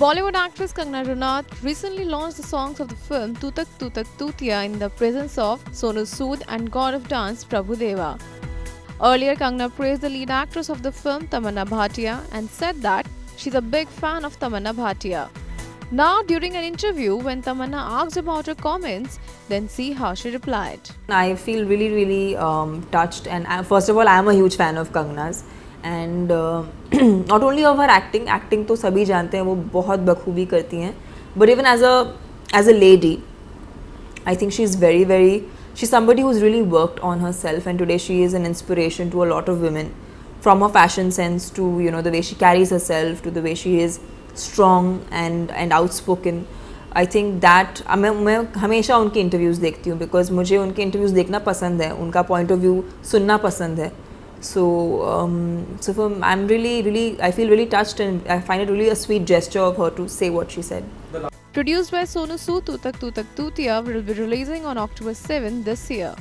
Bollywood actress Kangana Ranaut recently launched the songs of the film Tutak Tutak Tutiya in the presence of Sonu Sood and god of dance Prabhu Deva. Earlier, Kangana praised the lead actress of the film Tamannaah Bhatia and said that she's a big fan of Tamannaah Bhatia. Now, during an interview, when Tamannaah asked about her comments, then see how she replied. I feel really, really um, touched. And I, first of all, I am a huge fan of Kangana's. And not only over acting acting तो सभी जानते हैं, वो बहुत बखूबी करती हैं। But even as as a lady I think she is very very she somebody who's really worked on her self and today she is an inspiration to a lot of women from a fashion sense to you know the way she carries her self to the way she is strong and and outspoken I think that मैं हमेशा उनके interviews देखती हूँ because मुझे उनके interviews देखना पसंद है, उनका पॉइंट ऑफ़ व्यू सुनना पसंद है। So, um, so from, I'm really, really, I feel really touched and I find it really a sweet gesture of her to say what she said. Produced by Sonu Sood, Tutak Tutak Tutiya will be releasing on October 7 this year.